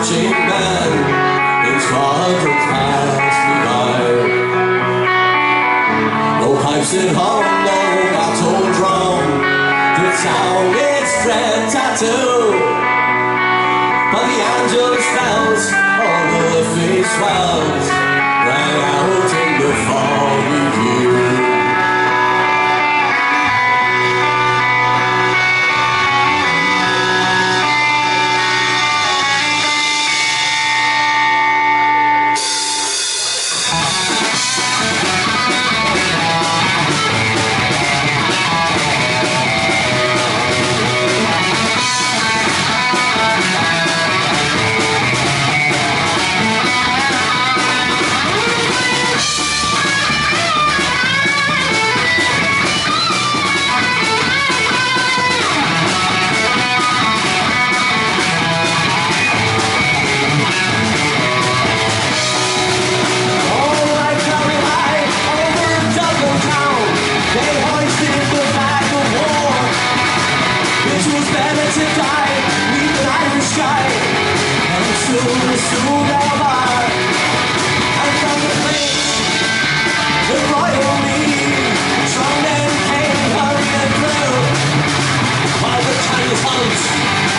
marching men. In squadron class divine No pipes in hum, no battle drum. The town is red tattoo. But the Angelus bells on the Liffey swells Rang out in the foggy dew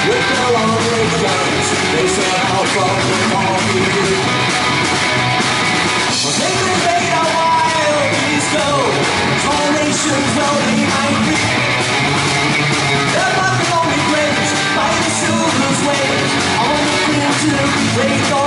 With their long guns, they set out from the coffee winter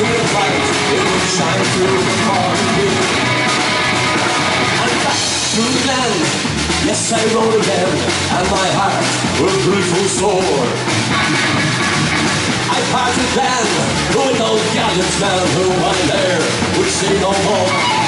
will will shine through the land, yes I rode again, and my heart was brutal sore. I parted then with those gallant men who one there? Would see no more.